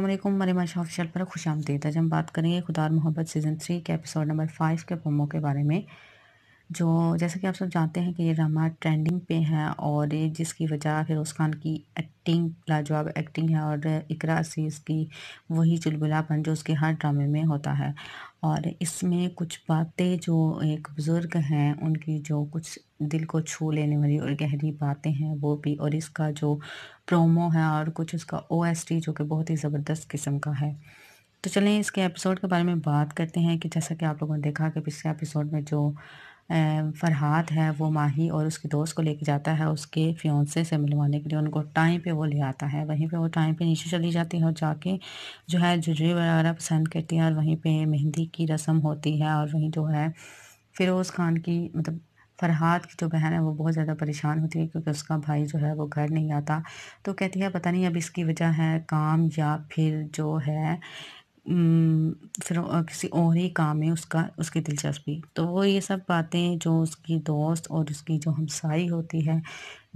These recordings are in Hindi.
वालेकुम। मरिमा शाह ऑफिशियल पर खुश आमदीद आज हम बात करेंगे खुदार मोहब्बत सीज़न थ्री के एपिसोड नंबर फाइव के प्रोमो के बारे में जो जैसे कि आप सब जानते हैं कि ये ड्रामा ट्रेंडिंग पे है और ये जिसकी वजह फिरोज़ खान की एक्टिंग लाजवाब एक्टिंग है और इकरा असीस की वही चुलबुलापन जो उसके हर ड्रामे में होता है। और इसमें कुछ बातें जो एक बुज़ुर्ग हैं, उनकी जो कुछ दिल को छू लेने वाली और गहरी बातें हैं वो भी और इसका जो प्रोमो है और कुछ उसका ओएसटी जो कि बहुत ही ज़बरदस्त किस्म का है। तो चलें, इसके एपिसोड के बारे में बात करते हैं कि जैसा कि आप लोगों ने देखा कि पिछले एपिसोड में जो फरहाद है, वो माही और उसके दोस्त को लेके जाता है उसके फ्योंसे से मिलवाने के लिए। उनको टाइम पे वो ले आता है। वहीं पे वो टाइम पे नीचे चली जाती है और जाके जो है जुजरी वगैरह पसंद करती है और वहीं पे मेहंदी की रस्म होती है और वहीं जो है फ़िरोज़ खान की मतलब फरहाद की जो बहन है वो बहुत ज़्यादा परेशान होती है क्योंकि उसका भाई जो है वो घर नहीं आता। तो कहती है, पता नहीं अब इसकी वजह है काम या फिर जो है फिर किसी और ही काम में उसका, उसकी दिलचस्पी। तो वो ये सब बातें जो उसकी दोस्त और उसकी जो हमसाई होती है,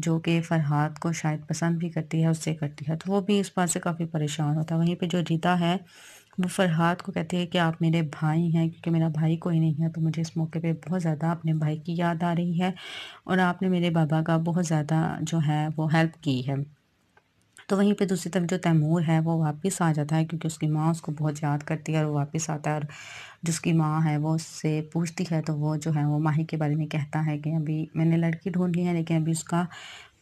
जो कि फ़रहाद को शायद पसंद भी करती है, उससे करती है तो वो भी इस बात से काफ़ी परेशान होता है। वहीं पे जो रीता है, वो फ़रहाद को कहती है कि आप मेरे भाई हैं, क्योंकि मेरा भाई कोई नहीं है तो मुझे इस मौके पे बहुत ज़्यादा अपने भाई की याद आ रही है और आपने मेरे बाबा का बहुत ज़्यादा जो है, वो हेल्प की है। तो वहीं पे दूसरी तरफ़ जो तैमूर है, वो वापस आ जाता है क्योंकि उसकी माँ उसको बहुत याद करती है और वो वापस आता है और जिसकी माँ है, वो उससे पूछती है तो वो जो है, वो माही के बारे में कहता है कि अभी मैंने लड़की ढूंढ ली है, लेकिन अभी उसका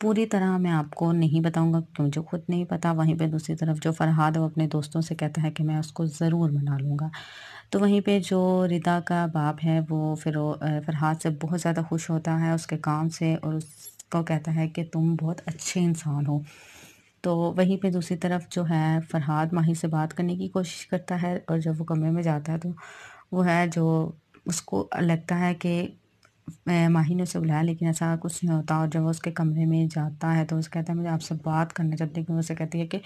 पूरी तरह मैं आपको नहीं बताऊँगा क्योंकि मुझे खुद नहीं पता। वहीं पे दूसरी तरफ़ जो फरहाद है, वो अपने दोस्तों से कहता है कि मैं उसको ज़रूर मना लूँगा। तो वहीं पे जो रिदा का बाप है, वो फिर फरहाद से बहुत ज़्यादा खुश होता है उसके काम से और उसको कहता है कि तुम बहुत अच्छे इंसान हो। तो वहीं पे दूसरी तरफ़ जो है फरहाद माही से बात करने की कोशिश करता है और जब वो कमरे में जाता है तो वो है जो उसको लगता है कि माही ने उसे बुलाया लेकिन ऐसा कुछ नहीं होता और जब वो उसके कमरे में जाता है तो उसे कहता है मुझे आपसे बात करना चाहती लेकिन उसे कहती है कि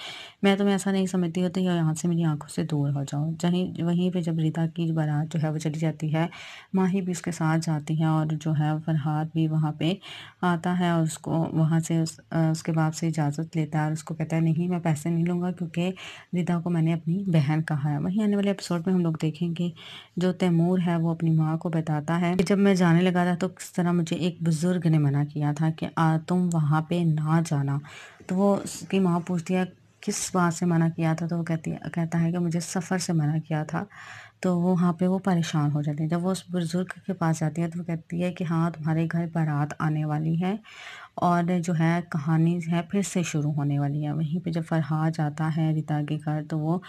मैं तुम्हें ऐसा नहीं समझती होती यहाँ से मेरी आँखों से दूर हो जाओ जहीं वहीं पे जब रीता की बारात जो है वो चली जाती है माही भी उसके साथ जाती है और जो है फरहाद भी वहाँ पर आता है और उसको वहाँ से उस, उसके बाप से इजाज़त लेता है और उसको कहता है नहीं मैं पैसे नहीं लूँगा क्योंकि रीता को मैंने अपनी बहन कहा है। वहीं आने वाले एपिसोड में हम लोग देखेंगे जो तैमूर है वो अपनी माँ को बताता है कि जब मैं जाने लगा तो किस तरह मुझे एक बुज़ुर्ग ने मना किया था कि आ, तुम वहाँ पे ना जाना। तो वो उसकी माँ पूछती है किस बात से मना किया था? तो वो कहती है कहता है कि मुझे सफ़र से मना किया था। तो वो वहाँ पे वो परेशान हो जाती है। जब वो उस बुज़ुर्ग के पास जाती है तो वो कहती है कि हाँ तुम्हारे घर बारात आने वाली है और जो है कहानी है फिर से शुरू होने वाली है। वहीं पे जब फरहाद जाता है रिता के घर तो वो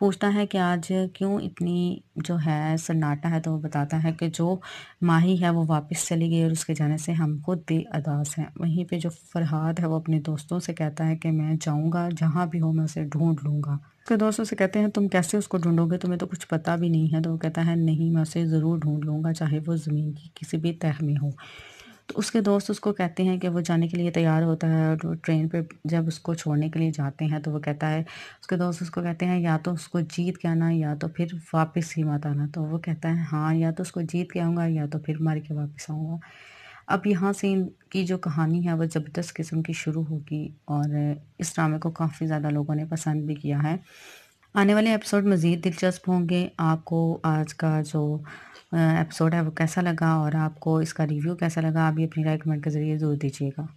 पूछता है कि आज क्यों इतनी जो है सन्नाटा है? तो वो बताता है कि जो माही है वो वापस चली गई और उसके जाने से हम खुद भी अदास हैं। वहीं पे जो फरहाद है वो अपने दोस्तों से कहता है कि मैं जाऊँगा, जहाँ भी हो मैं उसे ढूंढ लूँगा। उसके दोस्तों से कहते हैं, तुम कैसे उसको ढूंढोगे? तुम्हें तो कुछ पता भी नहीं है। तो वो कहता है, नहीं, मैं उसे ज़रूर ढूंढ लूँगा चाहे वो ज़मीन की किसी भी तह में हो। तो उसके दोस्त उसको कहते हैं कि वो जाने के लिए तैयार होता है और ट्रेन पे जब उसको छोड़ने के लिए जाते हैं तो वो कहता है, उसके दोस्त उसको कहते हैं, या तो उसको जीत के आना, या तो फिर वापस ही मत आना। तो वो कहता है हाँ या तो उसको जीत के आऊँगा, या तो फिर मार के वापस आऊँगा। अब यहाँ से इनकी जो कहानी है, वो ज़बरदस्त किस्म की शुरू होगी और इस ड्रामे को काफ़ी ज़्यादा लोगों ने पसंद भी किया है। आने वाले एपिसोड मज़ीद दिलचस्प होंगे। आपको आज का जो एपिसोड है, वो कैसा लगा और आपको इसका रिव्यू कैसा लगा, आप भी अपनी राय कमेंट के ज़रिए ज़रूर दीजिएगा।